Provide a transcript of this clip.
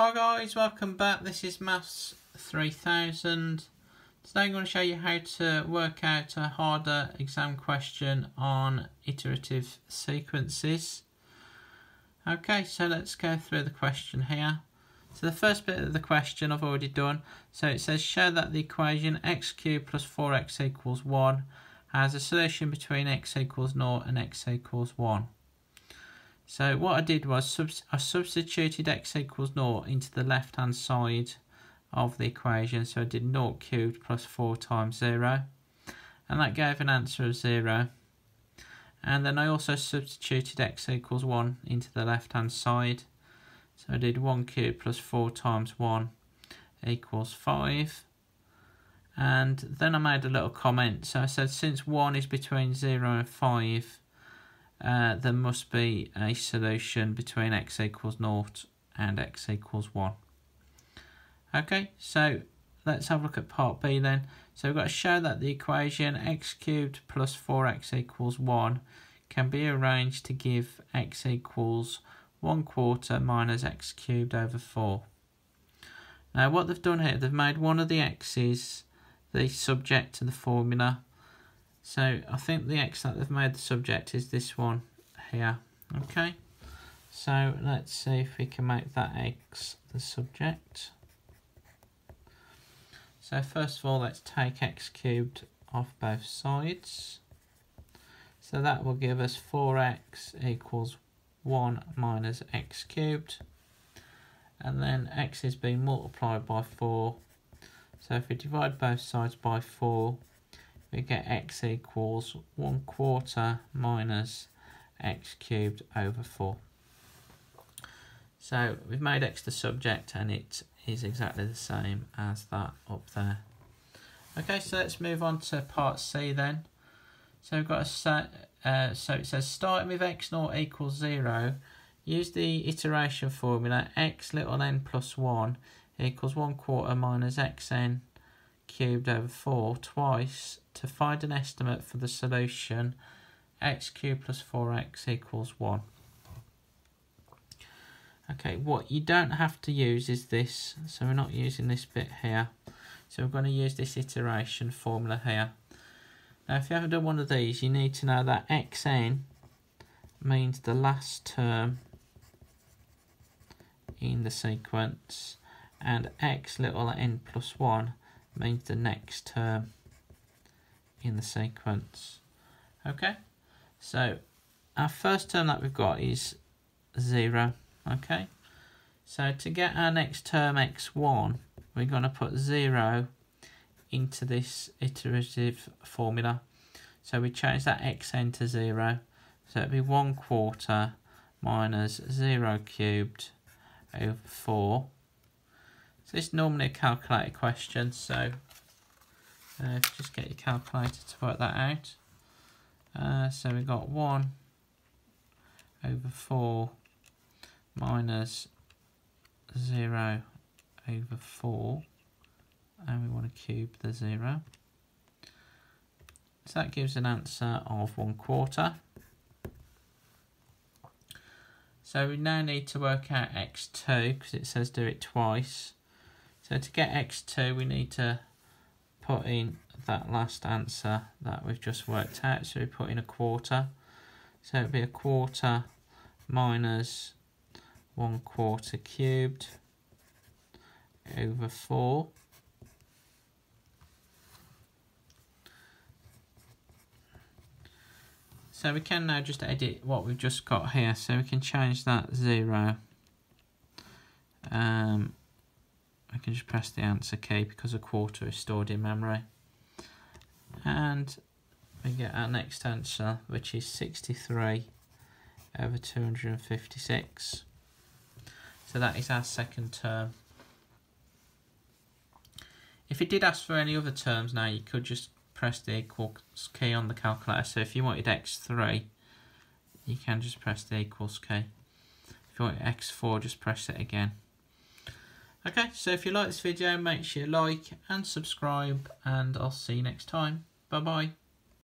Hi guys, welcome back. This is Maths 3000. Today I'm going to show you how to work out a harder exam question on iterative sequences. Okay, so let's go through the question here. So the first bit of the question I've already done. So it says show that the equation x cubed plus 4x equals 1 has a solution between x equals 0 and x equals 1. So what I did was subs I substituted x equals 0 into the left hand side of the equation. So I did 0 cubed plus 4 times 0. And that gave an answer of 0. And then I also substituted x equals 1 into the left hand side. So I did 1 cubed plus 4 times 1 equals 5. And then I made a little comment. So I said since 1 is between 0 and 5, uh, there must be a solution between x equals 0 and x equals 1. Okay, so let's have a look at part B then. So we've got to show that the equation x cubed plus 4x equals 1 can be arranged to give x equals 1 quarter minus x cubed over 4. Now what they've done here, they've made one of the x's the subject to the formula so I think the x that they've made the subject is this one here. Okay. So let's see if we can make that x the subject. So first of all, let's take x cubed off both sides. So that will give us 4x equals 1 minus x cubed. And then x is being multiplied by 4. So if we divide both sides by 4, we get x equals 1 quarter minus x cubed over 4. So we've made x the subject and it is exactly the same as that up there. Okay, so let's move on to part C then. So we've got a set, uh, so it says starting with x naught equals 0, use the iteration formula x little n plus 1 equals 1 quarter minus xn cubed over 4 twice to find an estimate for the solution x cubed plus 4x equals 1. Okay, what you don't have to use is this, so we're not using this bit here. So we're going to use this iteration formula here. Now if you haven't done one of these, you need to know that xn means the last term in the sequence and x little n plus 1 means the next term in the sequence. Okay, so our first term that we've got is 0. Okay, so to get our next term x1, we're going to put 0 into this iterative formula. So we change that xn to 0. So it'd be 1 quarter minus 0 cubed over 4 so this is normally a calculated question, so uh, just get your calculator to work that out. Uh, so we've got 1 over 4 minus 0 over 4 and we want to cube the 0. So that gives an answer of 1 quarter. So we now need to work out x2 because it says do it twice. So to get x2 we need to put in that last answer that we've just worked out. So we put in a quarter. So it'd be a quarter minus 1 quarter cubed over 4. So we can now just edit what we've just got here. So we can change that 0 um, can just press the answer key because a quarter is stored in memory. And we get our next answer, which is 63 over 256. So that is our second term. If it did ask for any other terms now, you could just press the equals key on the calculator. So if you wanted x3, you can just press the equals key. If you want x4, just press it again. Okay, so if you like this video, make sure you like and subscribe, and I'll see you next time. Bye-bye.